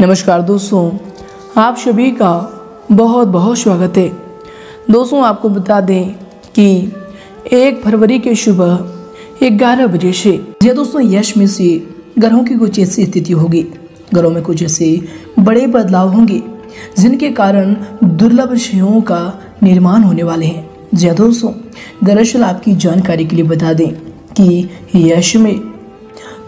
नमस्कार दोस्तों, आप सभी का बहुत बहुत स्वागत है। दोस्तों, आपको बता दें कि एक फरवरी के सुबह ग्यारह बजे से, ये दोस्तों, यश में से ग्रहों की कुछ ऐसी स्थिति होगी। घरों में कुछ ऐसे बड़े बदलाव होंगे, जिनके कारण दुर्लभ विषयों का निर्माण होने वाले हैं। जी हाँ दोस्तों, दरअसल आपकी जानकारी के लिए बता दें कि यश में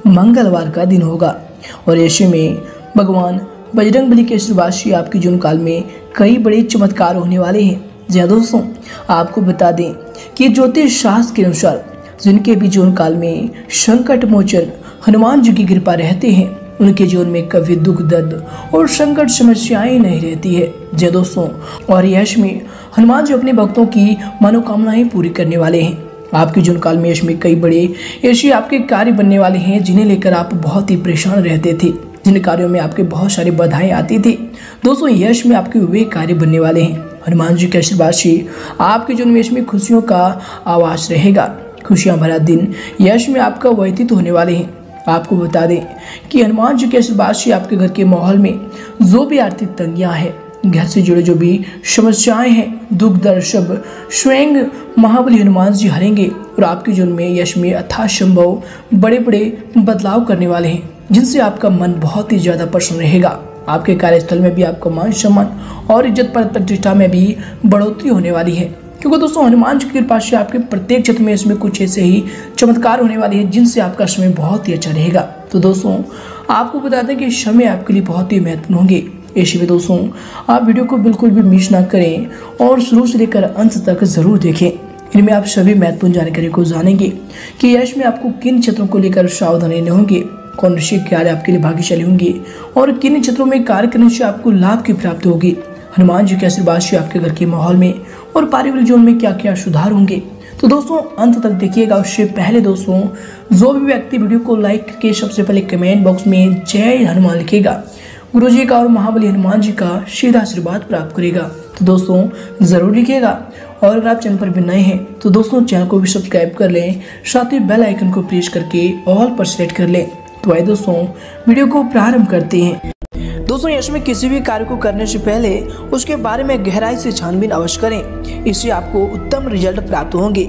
मंगलवार का दिन होगा और यश में भगवान, बजरंग बली के आशीर्वाद से आपके जीवन काल में कई बड़े चमत्कार होने वाले हैं। जी हाँ दोस्तों, आपको बता दें कि ज्योतिष शास्त्र के अनुसार, जिनके भी जीवन काल में संकट मोचन हनुमान जी की कृपा रहते हैं, उनके जीवन में कभी दुख, दर्द और संकट समस्याएँ नहीं रहती है। जय दोस्तों, और यश में हनुमान जी अपने भक्तों की मनोकामनाएँ पूरी करने वाले हैं। आपके जीवन काल में यश में कई बड़े ऐसे आपके कार्य बनने वाले हैं, जिन्हें लेकर आप बहुत ही परेशान रहते थे। जिन कार्यों में आपके बहुत सारी बाधाएँ आती थी, दोस्तों, यश में आपके वे कार्य बनने वाले हैं। हनुमान जी के आशीर्वाद से आपके जीवन में यश में खुशियों का आवास रहेगा। खुशियाँ भरा दिन यश में आपका व्यतीत होने वाले हैं। आपको बता दें कि हनुमान जी के आशीर्वाद से आपके घर के माहौल में जो भी आर्थिक तंगियाँ हैं, घर से जुड़े जो भी समस्याएँ हैं, दुख, दर्द स्वयं महाबली हनुमान जी हरेंगे और आपके जीवन में यश में अथा संभव बड़े बड़े बदलाव करने वाले हैं। जिनसे आपका मन बहुत ही ज़्यादा प्रसन्न रहेगा। आपके कार्यस्थल में भी आपका मान सम्मान और इज़्ज़त पर प्रतिष्ठा में भी बढ़ोतरी होने वाली है। क्योंकि दोस्तों, हनुमान जी की कृपा से आपके प्रत्येक क्षेत्र में इसमें कुछ ऐसे ही चमत्कार होने वाले हैं, जिनसे आपका समय बहुत ही अच्छा रहेगा। तो दोस्तों, आपको बता दें कि समय आपके लिए बहुत ही महत्वपूर्ण होंगे। ऐसे में दोस्तों, आप वीडियो को बिल्कुल भी मिस ना करें और शुरू से लेकर अंत तक ज़रूर देखें। इनमें आप सभी महत्वपूर्ण जानकारी को जानेंगे कि यश में आपको किन क्षेत्रों को लेकर सावधानी होंगे। कौन ऋषि कार्य आपके लिए भाग्यशाली होंगे और किन क्षेत्रों में कार्य करने से आपको लाभ की प्राप्ति होगी। हनुमान जी के आशीर्वाद से आपके घर के माहौल में और पारिवारिक जीवन में क्या क्या सुधार होंगे। तो दोस्तों, अंत तक देखिएगा उससे पहले दोस्तों, जो भी व्यक्ति वीडियो को लाइक करके सबसे पहले कमेंट बॉक्स में जय हनुमान लिखेगा। गुरु जी का और महाबली हनुमान जी का सीधा आशीर्वाद प्राप्त करेगा। तो दोस्तों, ज़रूर लिखिएगा। और अगर आप चैनल पर भी नए हैं तो दोस्तों, चैनल को भी सब्सक्राइब कर लें, साथ ही बेल आइकन को प्रेस करके ऑल पर सेलेक्ट कर लें। तो आइए दोस्तों वीडियो को प्रारंभ करते हैं। दोस्तों, यश में किसी भी कार्य को करने से पहले उसके बारे में गहराई से छानबीन अवश्य करें। इससे आपको उत्तम रिज़ल्ट प्राप्त होंगे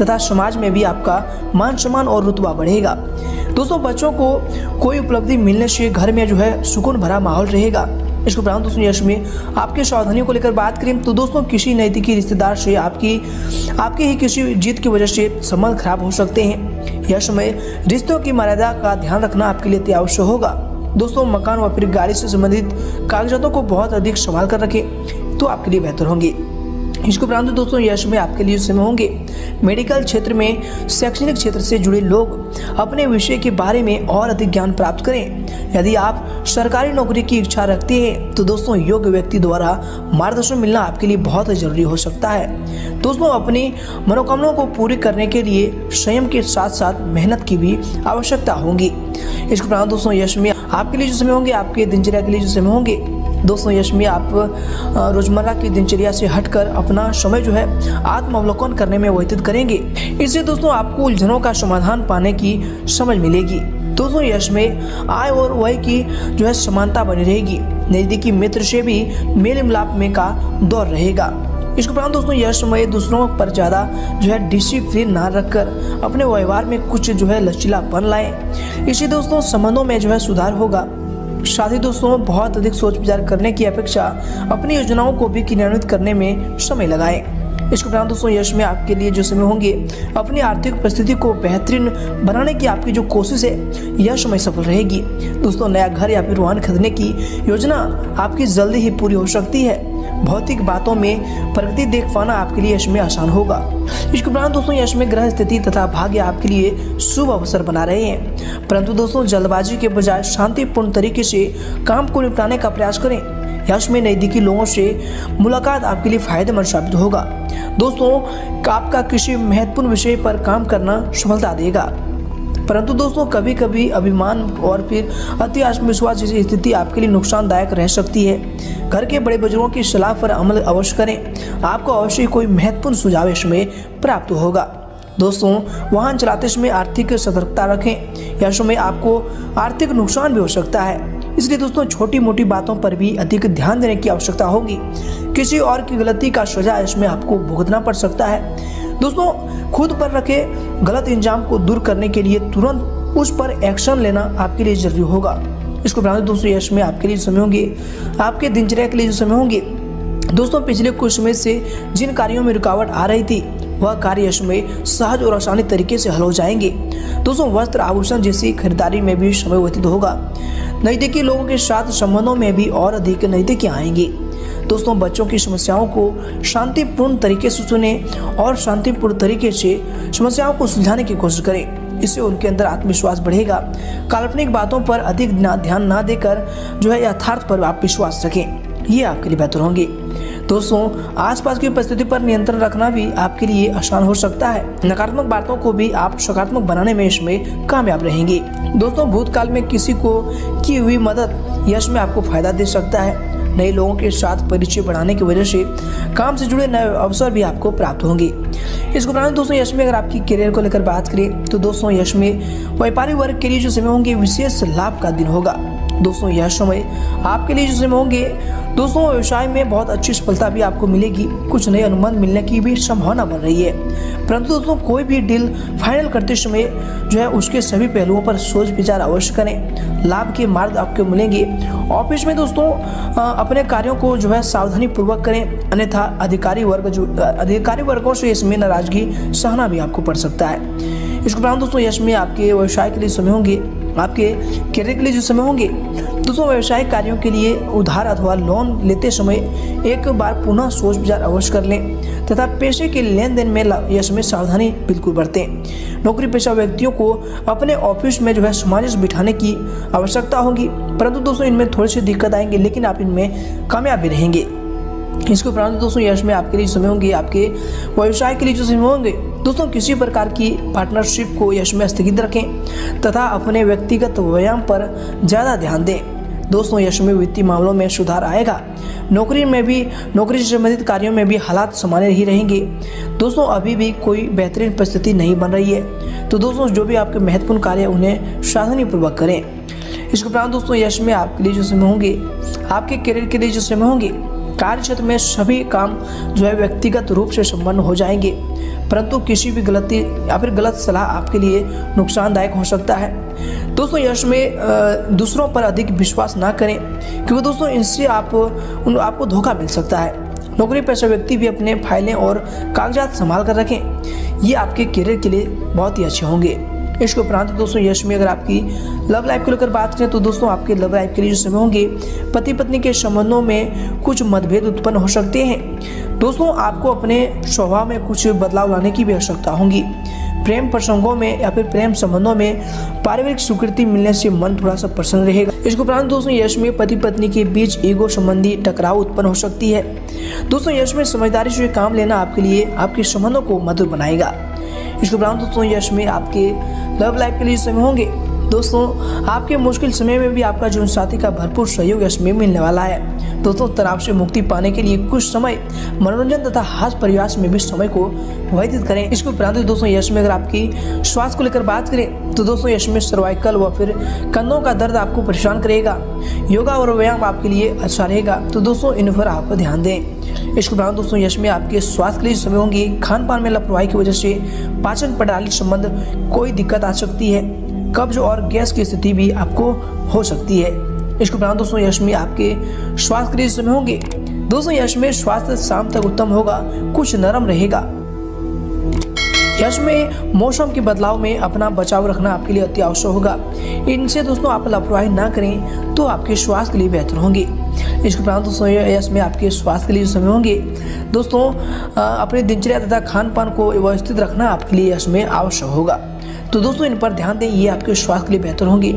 तथा समाज में भी आपका मान सम्मान और रुतबा बढ़ेगा। दोस्तों, बच्चों को कोई उपलब्धि मिलने से घर में जो है सुकून भरा माहौल रहेगा। इसके उपरांत दोस्तों, यश में आपके सावधानियों को लेकर बात करें। तो दोस्तों, किसी नैतिकी रिश्तेदार से आपकी आपकी ही किसी जीत की वजह से संबंध खराब हो सकते हैं। यह समय रिश्तों की मर्यादा का ध्यान रखना आपके लिए अत्यावश्यक होगा। दोस्तों, मकान व फिर गाड़ी से संबंधित कागजातों को बहुत अधिक संभाल कर रखें तो आपके लिए बेहतर होंगे। इसके उपरांत दोस्तों यश में आपके लिए समय होंगे। मेडिकल क्षेत्र में, शैक्षणिक क्षेत्र से जुड़े लोग अपने विषय के बारे में और अधिक ज्ञान प्राप्त करें। यदि आप सरकारी नौकरी की इच्छा रखते हैं तो दोस्तों, योग्य व्यक्ति द्वारा मार्गदर्शन मिलना आपके लिए बहुत ज़रूरी हो सकता है। दोस्तों, अपनी मनोकामनाओं को पूरी करने के लिए संयम के साथ साथ मेहनत की भी आवश्यकता होगी। इसके उपरांत दोस्तों यश में आपके लिए जो समय होंगे, आपके दिनचर्या के लिए जो समय होंगे। दोस्तों, यश में आप रोज़मर्रा की दिनचर्या से हटकर अपना समय जो है आत्मावलोकन करने में व्यतीत करेंगे। इससे दोस्तों, आपको उलझनों का समाधान पाने की समझ मिलेगी। दोस्तों, यश में आय और व्यय की जो है समानता बनी रहेगी। नजदीकी मित्र से भी मेल मिलाप में का दौर रहेगा। इसके उपरांत दोस्तों यह समय दूसरों पर ज़्यादा जो है डिसिप्लिन ना रखकर अपने व्यवहार में कुछ जो है लचीलापन लाएँ। इसी दोस्तों, संबंधों में जो है सुधार होगा। साथ दोस्तों बहुत अधिक सोच विचार करने की अपेक्षा अपनी योजनाओं को भी क्रियान्वित करने में समय लगाएँ। इसके उपरांत दोस्तों यश में आपके लिए जो समय होंगे, अपनी आर्थिक परिस्थिति को बेहतरीन बनाने की आपकी जो कोशिश है, यह समय सफल रहेगी। दोस्तों नया घर या फिर वाहन खरीदने की योजना आपकी जल्दी ही पूरी हो सकती है। भौतिक बातों में प्रगति देख पाना आपके लिए यश में आसान होगा। इसके उपरांत दोस्तों, यश में ग्रह स्थिति तथा भाग्य आपके लिए शुभ अवसर बना रहे हैं। परंतु दोस्तों, जल्दबाजी के बजाय शांतिपूर्ण तरीके से काम को निपटाने का प्रयास करें। यश में नज़दीकी लोगों से मुलाकात आपके लिए फ़ायदेमंद साबित होगा। दोस्तों, आपका किसी महत्वपूर्ण विषय पर काम करना सफलता देगा। परंतु दोस्तों कभी कभी अभिमान और फिर अति आत्मविश्वास जैसी स्थिति आपके लिए नुकसानदायक रह सकती है। घर के बड़े बुज़ुर्गों की सलाह पर अमल अवश्य करें। आपको अवश्य कोई महत्वपूर्ण सुझाव इसमें प्राप्त होगा। दोस्तों, वाहन चलाते समय आर्थिक सतर्कता रखें। या समय आपको आर्थिक नुकसान भी हो सकता है। इसलिए दोस्तों छोटी मोटी बातों पर भी अधिक ध्यान देने की आवश्यकता होगी। किसी और की गलती का सजा इसमें आपको भुगतना पड़ सकता है। दोस्तों, खुद पर रखे गलत इंजाम को दूर करने के लिए तुरंत उस पर एक्शन लेना आपके लिए ज़रूरी होगा। इसको बनाते दोस्तों, यश में आपके लिए समय होंगे, आपके दिनचर्या के लिए जो समय होंगे, दोस्तों, पिछले कुछ समय से जिन कार्यों में रुकावट आ रही थी, वह कार्य यश में सहज और आसानी तरीके से हल हो जाएँगे। दोस्तों, वस्त्र आभूषण जैसी खरीदारी में भी समय व्यतीत होगा। नजदीकी लोगों के साथ संबंधों में भी और अधिक नजदीकी आएँगी। दोस्तों, बच्चों की समस्याओं को शांतिपूर्ण तरीके से सुने और शांतिपूर्ण तरीके से समस्याओं को सुलझाने की कोशिश करें। इससे उनके अंदर आत्मविश्वास बढ़ेगा। काल्पनिक बातों पर अधिक ध्यान ना देकर जो है यथार्थ पर आप विश्वास रखें। ये आपके लिए बेहतर होंगे। दोस्तों, आसपास की परिस्थिति पर नियंत्रण रखना भी आपके लिए आसान हो सकता है। नकारात्मक बातों को भी आप सकारात्मक बनाने में इसमें कामयाब रहेंगे। दोस्तों, भूतकाल में किसी को की हुई मदद यश में आपको फ़ायदा दे सकता है। नए लोगों के साथ परिचय बढ़ाने की वजह से काम से जुड़े नए अवसर भी आपको प्राप्त होंगे। इसको उपरांत दोस्तों, यश में अगर आपकी करियर को लेकर बात करें तो दोस्तों, यश में व्यापारी वर्ग के लिए जो समय होंगे, विशेष लाभ का दिन होगा। दोस्तों यह समय आपके लिए जो समय होंगे दोस्तों, व्यवसाय में बहुत अच्छी सफलता भी आपको मिलेगी। कुछ नए अनुबंध मिलने की भी संभावना बन रही है। परंतु दोस्तों, कोई भी डील फाइनल करते समय जो है, उसके सभी पहलुओं पर सोच विचार अवश्य करें। लाभ के मार्ग आपको मिलेंगे। ऑफ़िस में दोस्तों अपने कार्यों को जो है सावधानी पूर्वक करें। अन्यथा अधिकारी वर्ग जो अधिकारी वर्गों से इसमें नाराज़गी सहना भी आपको पड़ सकता है। इसके उपरांत दोस्तों, यश में आपके व्यवसाय के लिए समय होंगे। आपके करियर के लिए जो समय होंगे दोस्तों व्यवसायिक कार्यों के लिए उधार अथवा लोन लेते समय एक बार पुनः सोच विचार अवश्य कर लें, तथा पैसे के लेन देन में यश में सावधानी बिल्कुल बरतें। नौकरी पेशा व्यक्तियों को अपने ऑफ़िस में जो है सामंजस्य बिठाने की आवश्यकता होगी, परंतु दोस्तों इनमें थोड़ी सी दिक्कत आएँगे, लेकिन आप इनमें कामयाब भी रहेंगे। इसके उपरांत दोस्तों यश में आपके लिए समय होंगे, आपके व्यवसाय के लिए जो समय होंगे, दोस्तों किसी प्रकार की पार्टनरशिप को यश में स्थगित रखें, तथा अपने व्यक्तिगत व्यायाम पर ज़्यादा ध्यान दें। दोस्तों, यश में वित्तीय मामलों में सुधार आएगा। नौकरी में भी, नौकरी से संबंधित कार्यों में भी हालात सामान्य ही रहेंगे। दोस्तों, अभी भी कोई बेहतरीन परिस्थिति नहीं बन रही है। तो दोस्तों, जो भी आपके महत्वपूर्ण कार्य उन्हें सावधानी पूर्वक करें। इसके उपरांत दोस्तों, यश में आपके लिए जो समय होंगे, आपके करियर के लिए जो समय होंगे, कार्य क्षेत्र में सभी काम जो है व्यक्तिगत रूप से संपन्न हो जाएँगे। परंतु किसी भी गलती या फिर गलत सलाह आपके लिए नुकसानदायक हो सकता है। दोस्तों, यश में दूसरों पर अधिक विश्वास ना करें, क्योंकि दोस्तों इनसे आप, उन, आपको धोखा मिल सकता है। नौकरी पेशा व्यक्ति भी अपने फाइलें और कागजात संभाल कर रखें। ये आपके करियर के लिए बहुत ही अच्छे होंगे। इसके उपरांत दोस्तों, यश में अगर आपकी लव लाइफ को लेकर बात करें तो दोस्तों, आपके लव लाइफ के लिए जो समय होंगे पति पत्नी के संबंधों में कुछ मतभेद उत्पन्न हो सकते हैं। दोस्तों, आपको अपने स्वभाव में कुछ बदलाव लाने की भी आवश्यकता होगी। प्रेम प्रसंगों में या फिर प्रेम संबंधों में पारिवारिक स्वीकृति मिलने से मन थोड़ा सा प्रसन्न रहेगा। इसके उपरांत दोस्तों, यश में पति पत्नी के बीच ईगो संबंधी टकराव उत्पन्न हो सकती है। दोस्तों, यश में समझदारी से काम लेना आपके लिए आपके संबंधों को मधुर बनाएगा। इसके उपरांत दोस्तों, यश में आपके लव लाइफ के लिए समय होंगे। दोस्तों, आपके मुश्किल समय में भी आपका जीवन साथी का भरपूर सहयोग इसमें मिलने वाला है। दोस्तों तनाव से मुक्ति पाने के लिए कुछ समय, मनोरंजन तथा हास परिवास में भी समय को व्यतीत करें। इसके उपरांत दोस्तों, यश में अगर आपकी स्वास्थ्य को लेकर बात करें तो दोस्तों, यश में सर्वाइकल व फिर कंधों का दर्द आपको परेशान करेगा। योगा और व्यायाम आपके लिए अच्छा रहेगा। तो दोस्तों, इन पर आप ध्यान दें। इसके उपरांत दोस्तों, यश में आपके स्वास्थ्य के लिए समय होंगे। खान पान में लापरवाही की वजह से पाचन प्रणाली संबंध कोई दिक्कत आ सकती है। कब्ज और गैस की स्थिति भी आपको हो सकती है। इसके उपरांत दोस्तों, यश में आपके स्वास्थ्य के लिए समय होंगे। दोस्तों, यश में स्वास्थ्य शाम तक उत्तम होगा, कुछ नरम रहेगा। यश में मौसम के बदलाव में अपना बचाव रखना आपके लिए अति आवश्यक होगा। इनसे, दोस्तों, आप लापरवाही ना करें तो आपके स्वास्थ्य के लिए बेहतर होंगे। इसके उपरांत दोस्तों यश में आपके स्वास्थ्य के लिए समय होंगे। दोस्तों अपने दिनचर्या तथा खान पान को व्यवस्थित रखना आपके लिए यश में आवश्यक होगा। तो दोस्तों, इन पर ध्यान दें, ये आपके स्वास्थ्य के लिए बेहतर होंगे।